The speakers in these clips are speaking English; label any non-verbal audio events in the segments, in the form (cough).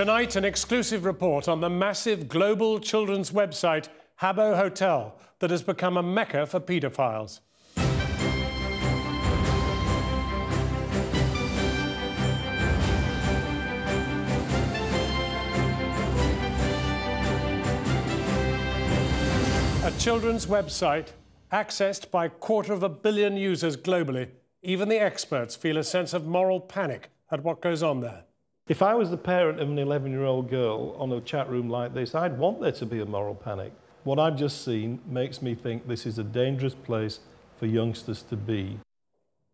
Tonight, an exclusive report on the massive global children's website Habbo Hotel that has become a mecca for paedophiles. A children's website accessed by a quarter of a billion users globally. Even the experts feel a sense of moral panic at what goes on there. If I was the parent of an 11 year old girl on a chat room like this, I'd want there to be a moral panic. What I've just seen makes me think this is a dangerous place for youngsters to be.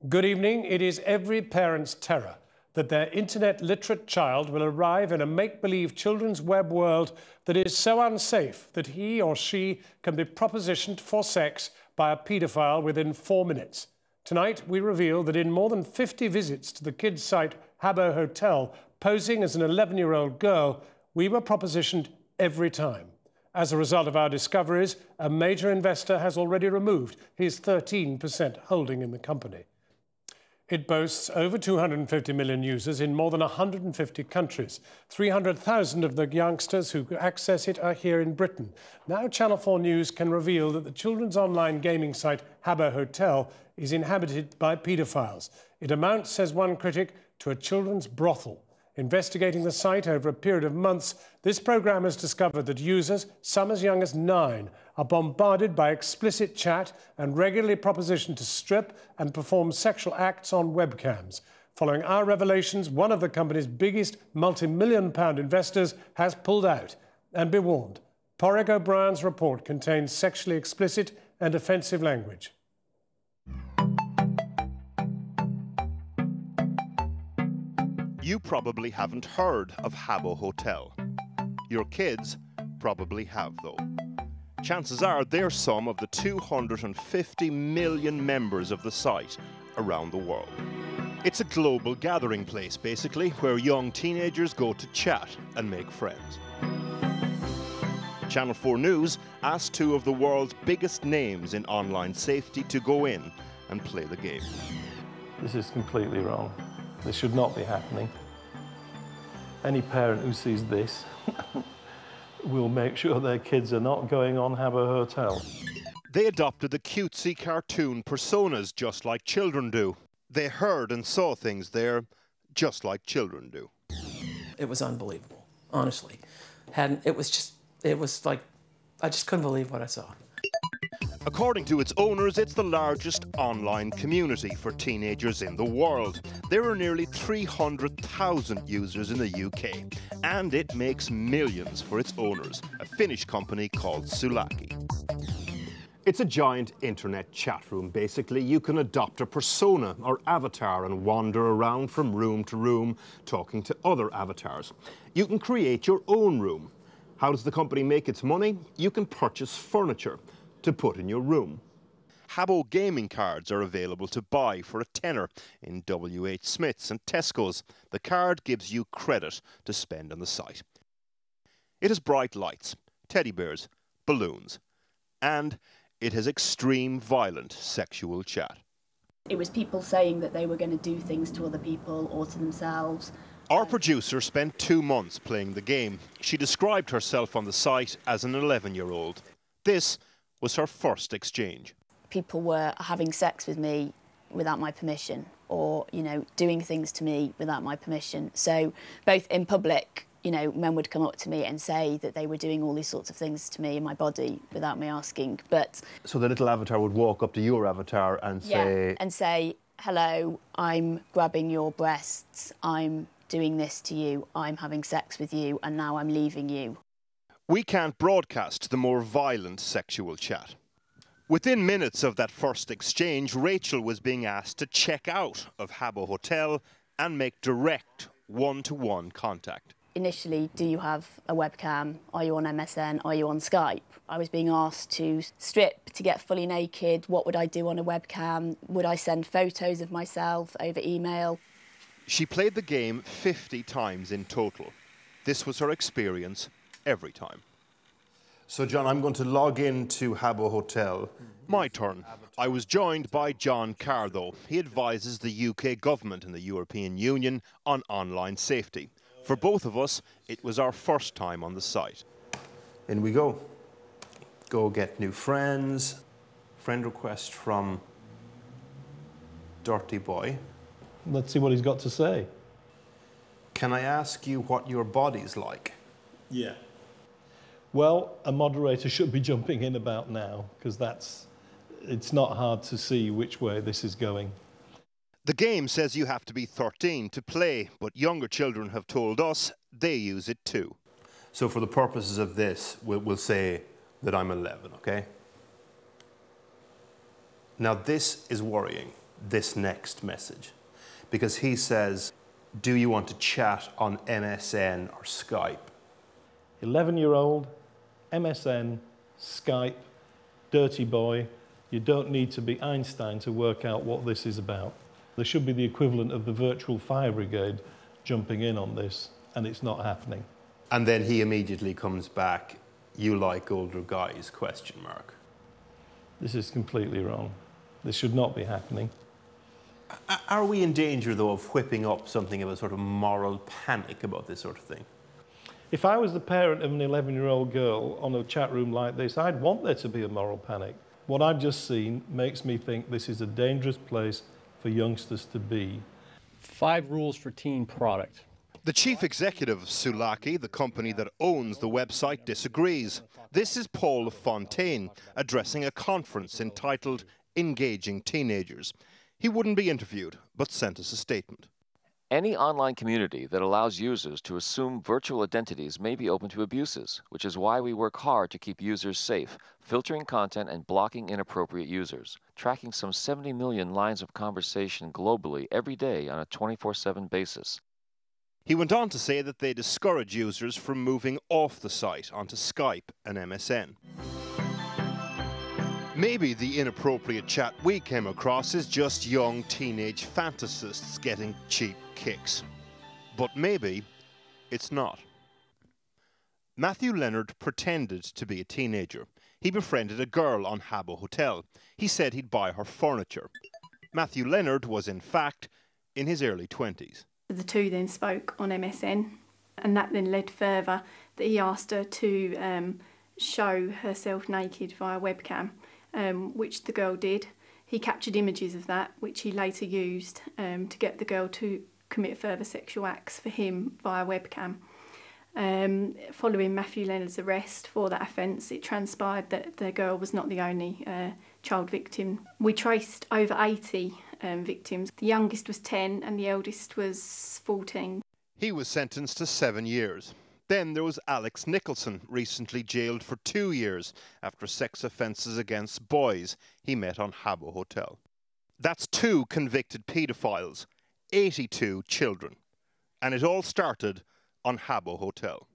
Good evening. It is every parent's terror that their internet literate child will arrive in a make believe children's web world that is so unsafe that he or she can be propositioned for sex by a paedophile within four minutes. Tonight, we reveal that in more than 50 visits to the kids' site Habbo Hotel, posing as an 11 year old girl, we were propositioned every time. As a result of our discoveries, a major investor has already removed his 13% holding in the company. It boasts over 250 million users in more than 150 countries. 300,000 of the youngsters who access it are here in Britain. Now, Channel 4 News can reveal that the children's online gaming site Habbo Hotel is inhabited by paedophiles. It amounts, says one critic, to a children's brothel. Investigating the site over a period of months, this program has discovered that users, some as young as nine, are bombarded by explicit chat and regularly propositioned to strip and perform sexual acts on webcams. Following our revelations, one of the company's biggest multi million pound investors has pulled out. And be warned, Pádraig O'Brien's report contains sexually explicit and offensive language. You probably haven't heard of Habbo Hotel. Your kids probably have, though. Chances are they're some of the 250 million members of the site around the world. It's a global gathering place, basically, where young teenagers go to chat and make friends. Channel 4 News asked two of the world's biggest names in online safety to go in and play the game. This is completely wrong. This should not be happening. Any parent who sees this (laughs) will make sure their kids are not going on Habbo Hotel. They adopted the cutesy cartoon personas just like children do. They heard and saw things there just like children do. It was unbelievable, honestly. Hadn't it was just it was like I just couldn't believe what I saw. According to its owners, it's the largest online community for teenagers in the world. There are nearly 300,000 users in the UK, and it makes millions for its owners, a Finnish company called Sulake. It's a giant internet chat room, basically. You can adopt a persona or avatar and wander around from room to room talking to other avatars. You can create your own room. How does the company make its money? You can purchase furniture to put in your room. Habbo gaming cards are available to buy for a tenner in WH Smith's and Tesco's. The card gives you credit to spend on the site. It has bright lights, teddy bears, balloons, and it has extreme violent sexual chat. It was people saying that they were going to do things to other people or to themselves. Our producer spent two months playing the game. She described herself on the site as an 11 year old. This was her first exchange. People were having sex with me without my permission or, you know, doing things to me without my permission. So both in public, you know, men would come up to me and say that they were doing all these sorts of things to me in my body without me asking. But So the little avatar would walk up to your avatar and say yeah, and say, "Hello, I'm grabbing your breasts. I'm doing this to you. I'm having sex with you and now I'm leaving you." We can't broadcast the more violent sexual chat. Within minutes of that first exchange, Rachel was being asked to check out of Habbo Hotel and make direct one-to-one contact. Initially, do you have a webcam? Are you on MSN? Are you on Skype? I was being asked to strip, to get fully naked. What would I do on a webcam? Would I send photos of myself over email? She played the game 50 times in total. This was her experience every time. So, John, I'm going to log in to Habbo Hotel. My turn. I was joined by John Carr, though. He advises the UK government and the European Union on online safety. For both of us, it was our first time on the site. In we go. Go get new friends. Friend request from Dirty Boy. Let's see what he's got to say. Can I ask you what your body's like? Yeah. Well, a moderator should be jumping in about now because that's it's not hard to see which way this is going. The game says you have to be 13 to play, but younger children have told us they use it too. So, for the purposes of this, we'll, we'll say that I'm 11, okay? Now, this is worrying, this next message, because he says, Do you want to chat on MSN or Skype? 11 year old, MSN, Skype, dirty boy. You don't need to be Einstein to work out what this is about. There should be the equivalent of the virtual fire brigade jumping in on this, and it's not happening. And then he immediately comes back, You like older guys? Question mark. This is completely wrong. This should not be happening. Are we in danger, though, of whipping up something of a sort of moral panic about this sort of thing? If I was the parent of an 11 year old girl on a chat room like this, I'd want there to be a moral panic. What I've just seen makes me think this is a dangerous place for youngsters to be. Five rules for teen product. The chief executive of Sulake, the company that owns the website, disagrees. This is Paul Fontaine addressing a conference entitled Engaging Teenagers. He wouldn't be interviewed, but sent us a statement. Any online community that allows users to assume virtual identities may be open to abuses, which is why we work hard to keep users safe, filtering content and blocking inappropriate users, tracking some 70 million lines of conversation globally every day on a 24 7 basis. He went on to say that they discourage users from moving off the site onto Skype and MSN. Maybe the inappropriate chat we came across is just young teenage fantasists getting cheap kicks. But maybe it's not. Matthew Leonard pretended to be a teenager. He befriended a girl on Habbo Hotel. He said he'd buy her furniture. Matthew Leonard was, in fact, in his early 20s. The two then spoke on MSN, and that then led further that he asked her to um, show herself naked via webcam um, which the girl did. He captured images of that, which he later used um, to get the girl to commit further sexual acts for him via webcam. Um, following Matthew Leonard's arrest for that offence, it transpired that the girl was not the only uh, child victim. We traced over 80 um, victims. The youngest was 10 and the eldest was 14. He was sentenced to seven years. Then there was Alex Nicholson, recently jailed for two years after sex offences against boys he met on Habbo Hotel. That's two convicted paedophiles, 82 children. And it all started on Habbo Hotel.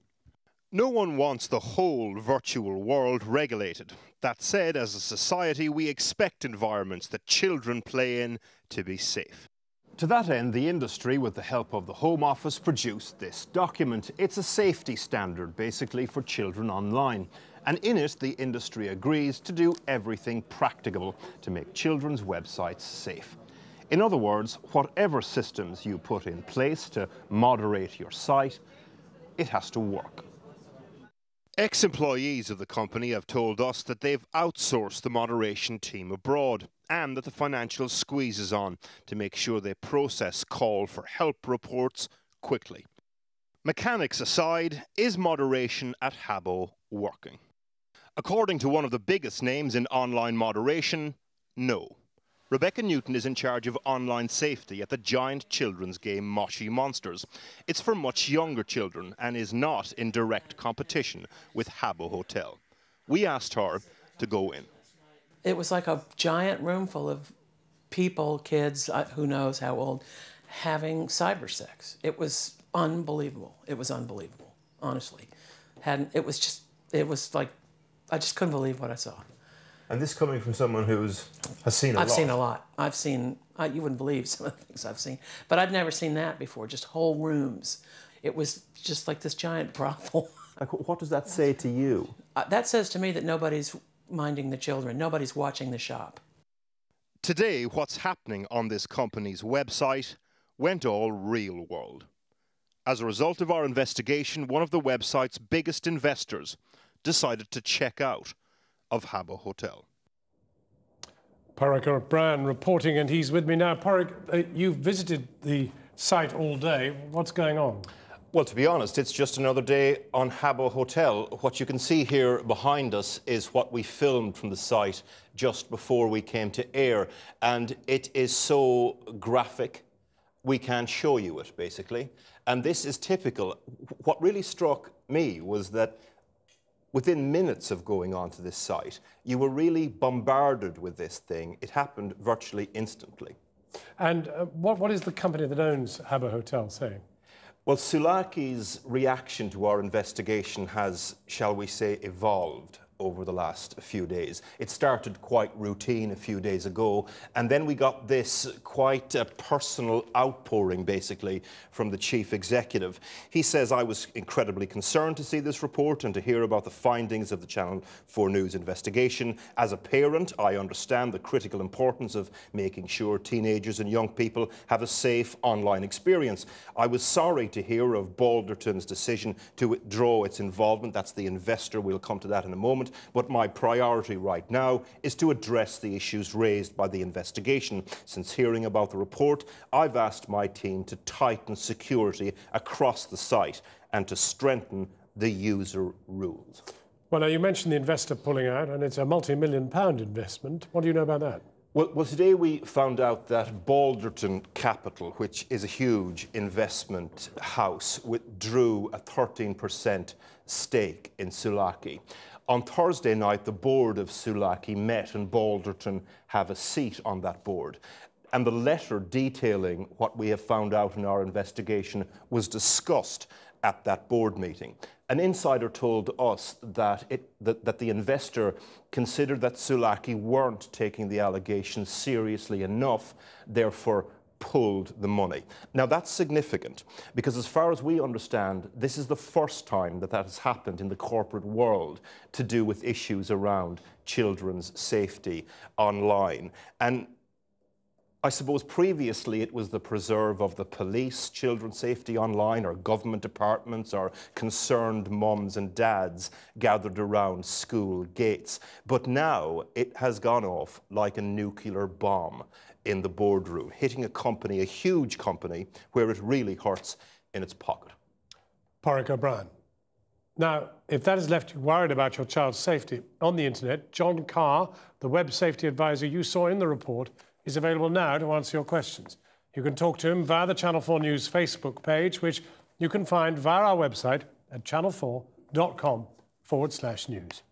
No one wants the whole virtual world regulated. That said, as a society, we expect environments that children play in to be safe. To that end, the industry, with the help of the Home Office, produced this document. It's a safety standard, basically, for children online. And in it, the industry agrees to do everything practicable to make children's websites safe. In other words, whatever systems you put in place to moderate your site, it has to work. Ex employees of the company have told us that they've outsourced the moderation team abroad and that the financial squeeze is on to make sure they process call for help reports quickly. Mechanics aside, is moderation at Habbo working? According to one of the biggest names in online moderation, no. Rebecca Newton is in charge of online safety at the giant children's game Moshi Monsters. It's for much younger children and is not in direct competition with Habbo Hotel. We asked her to go in it was like a giant room full of people, kids, uh, who knows how old, having cyber sex. It was unbelievable. It was unbelievable, honestly. Hadn't it was just it was like I just couldn't believe what I saw. And this coming from someone who's has seen a I've lot. I've seen a lot. I've seen I, you wouldn't believe some of the things I've seen, but I'd never seen that before. Just whole rooms. It was just like this giant (laughs) brothel. Like, what does that say to you? Uh, that says to me that nobody's minding the children. Nobody's watching the shop. Today, what's happening on this company's website went all real world. As a result of our investigation, one of the website's biggest investors decided to check out of Habbo Hotel. Padraig O'Brien reporting, and he's with me now. Padraig, uh, you've visited the site all day. What's going on? Well, to be honest, it's just another day on Habbo Hotel. What you can see here behind us is what we filmed from the site just before we came to air. And it is so graphic, we can't show you it, basically. And this is typical. What really struck me was that within minutes of going onto this site, you were really bombarded with this thing. It happened virtually instantly. And uh, what, what is the company that owns Habbo Hotel saying? Well, Sulake's reaction to our investigation has, shall we say, evolved over the last few days. It started quite routine a few days ago, and then we got this quite personal outpouring, basically, from the chief executive. He says, I was incredibly concerned to see this report and to hear about the findings of the Channel 4 News investigation. As a parent, I understand the critical importance of making sure teenagers and young people have a safe online experience. I was sorry to hear of Balderton's decision to withdraw its involvement. That's the investor. We'll come to that in a moment but my priority right now is to address the issues raised by the investigation. Since hearing about the report, I've asked my team to tighten security across the site and to strengthen the user rules. Well, now you mentioned the investor pulling out, and it's a multi million pound investment. What do you know about that? Well, well, today we found out that Balderton Capital, which is a huge investment house, withdrew a 13% stake in Sulake. On Thursday night, the board of Sulake met and Balderton have a seat on that board. And the letter detailing what we have found out in our investigation was discussed at that board meeting. An insider told us that, it, that, that the investor considered that Sulake weren't taking the allegations seriously enough, therefore pulled the money. Now that's significant because as far as we understand, this is the first time that that has happened in the corporate world to do with issues around children's safety online. And I suppose previously it was the preserve of the police, children's safety online, or government departments, or concerned mums and dads gathered around school gates. But now it has gone off like a nuclear bomb in the boardroom, hitting a company, a huge company, where it really hurts in its pocket. Padraig O'Brien. Now, if that has left you worried about your child's safety on the internet, John Carr, the web safety advisor you saw in the report, is available now to answer your questions. You can talk to him via the Channel 4 News Facebook page, which you can find via our website at channel4.com forward slash news.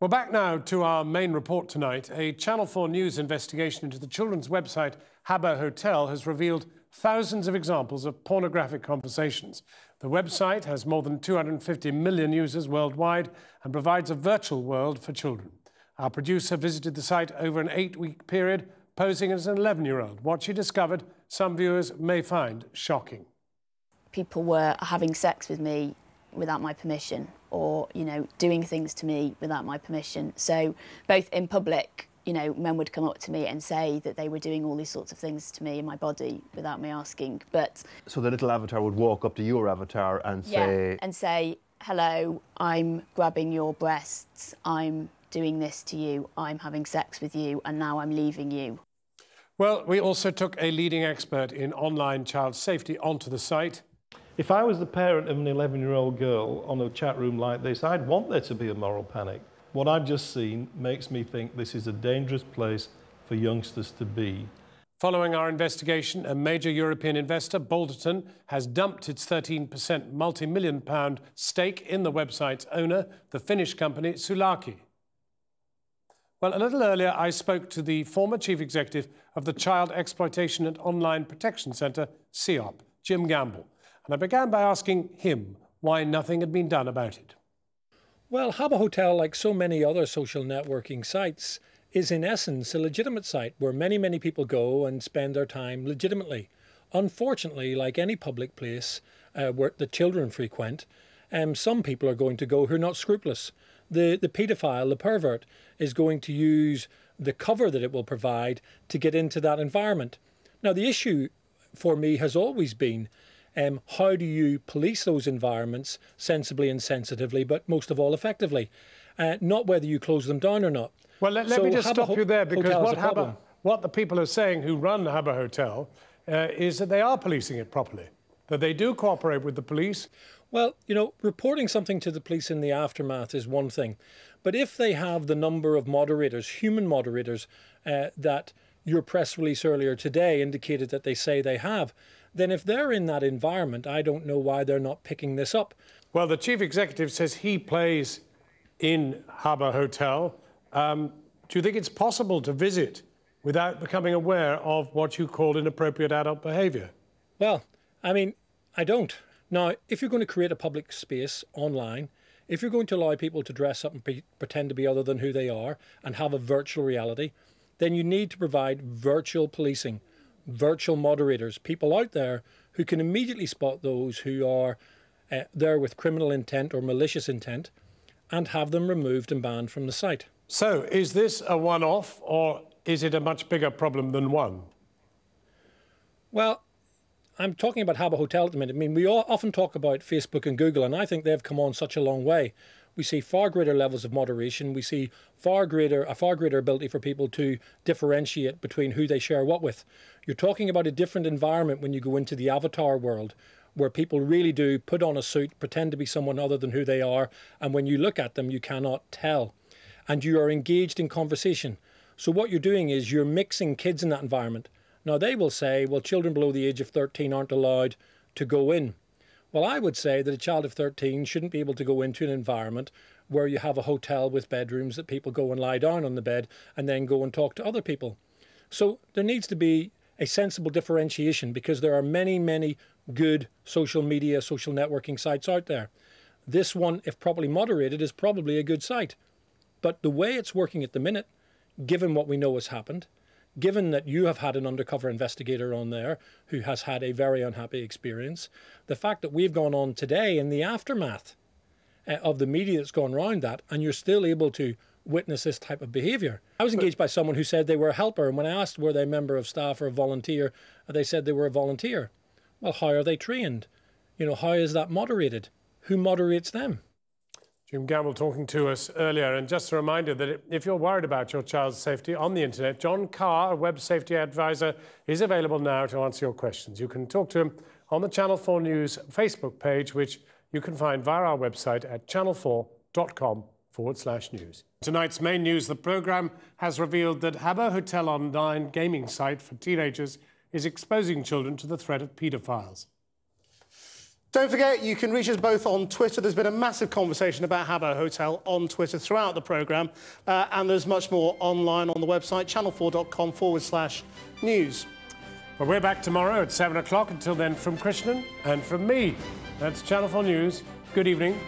Well, back now to our main report tonight. A Channel 4 News investigation into the children's website Habbo Hotel has revealed thousands of examples of pornographic conversations. The website has more than 250 million users worldwide and provides a virtual world for children. Our producer visited the site over an eight week period, posing as an 11 year old. What she discovered, some viewers may find shocking. People were having sex with me without my permission or, you know, doing things to me without my permission. So both in public, you know, men would come up to me and say that they were doing all these sorts of things to me in my body without me asking. But so the little avatar would walk up to your avatar and say, and say, "Hello, I'm grabbing your breasts. I'm doing this to you. I'm having sex with you, and now I'm leaving you." Well, we also took a leading expert in online child safety onto the site. If I was the parent of an 11 year old girl on a chat room like this, I'd want there to be a moral panic. What I've just seen makes me think this is a dangerous place for youngsters to be. Following our investigation, a major European investor, Balderton, has dumped its 13% multi million pound stake in the website's owner, the Finnish company Sulake. Well, a little earlier, I spoke to the former chief executive of the Child Exploitation and Online Protection Centre, CEOP, Jim Gamble and I began by asking him why nothing had been done about it. Well, Habbo Hotel, like so many other social networking sites, is in essence a legitimate site where many, many people go and spend their time legitimately. Unfortunately, like any public place uh, where the children frequent, um, some people are going to go who are not scrupulous. The, the paedophile, the pervert, is going to use the cover that it will provide to get into that environment. Now, the issue for me has always been Um, how do you police those environments sensibly and sensitively, but most of all effectively? Uh, not whether you close them down or not. Well, let, let So me just Habbo stop you there because what, a Habbo, problem. what the people are saying who run Habbo Hotel uh, is that they are policing it properly, that they do cooperate with the police. Well, you know, reporting something to the police in the aftermath is one thing. But if they have the number of moderators, human moderators, uh, that your press release earlier today indicated that they say they have, then if they're in that environment, I don't know why they're not picking this up. Well, the chief executive says he plays in Habbo Hotel. Um, do you think it's possible to visit without becoming aware of what you call inappropriate adult behaviour? Well, I mean, I don't. Now, if you're going to create a public space online, if you're going to allow people to dress up and pre- pretend to be other than who they are and have a virtual reality, then you need to provide virtual policing, virtual moderators, people out there who can immediately spot those who are uh, there with criminal intent or malicious intent and have them removed and banned from the site. So, is this a one off or is it a much bigger problem than one? Well, I'm talking about Habbo Hotel at the minute. I mean, we all often talk about Facebook and Google, and I think they've come on such a long way. We see far greater levels of moderation. We see far greater a far greater ability for people to differentiate between who they share what with. You're talking about a different environment when you go into the avatar world, where people really do put on a suit, pretend to be someone other than who they are, and when you look at them, you cannot tell, and you are engaged in conversation. So what you're doing is you're mixing kids in that environment. Now, they will say, well, children below the age of 13 aren't allowed to go in. Well, I would say that a child of 13 shouldn't be able to go into an environment where you have a hotel with bedrooms that people go and lie down on the bed and then go and talk to other people. So there needs to be a sensible differentiation because there are many, many good social media, social networking sites out there. This one, if properly moderated, is probably a good site. But the way it's working at the minute, given what we know has happened, given that you have had an undercover investigator on there who has had a very unhappy experience, the fact that we've gone on today in the aftermath uh, of the media that's gone around that, and you're still able to witness this type of behaviour. I was engaged by someone who said they were a helper, and when I asked were they a member of staff or a volunteer, they said they were a volunteer. Well, how are they trained? You know, how is that moderated? Who moderates them? Jim Gamble talking to us earlier. And just a reminder that if you're worried about your child's safety on the internet, John Carr, a web safety advisor, is available now to answer your questions. You can talk to him on the Channel 4 News Facebook page, which you can find via our website at channel4.com forward slash news. Tonight's main news the programme has revealed that Habbo Hotel online gaming site for teenagers is exposing children to the threat of paedophiles. Don't forget, you can reach us both on Twitter. There's been a massive conversation about Habbo Hotel on Twitter throughout the programme, uh, and there's much more online on the website, channel4.com forward slash news. Well, we're back tomorrow at 7 o'clock. Until then, from Krishnan and from me, that's Channel 4 News. Good evening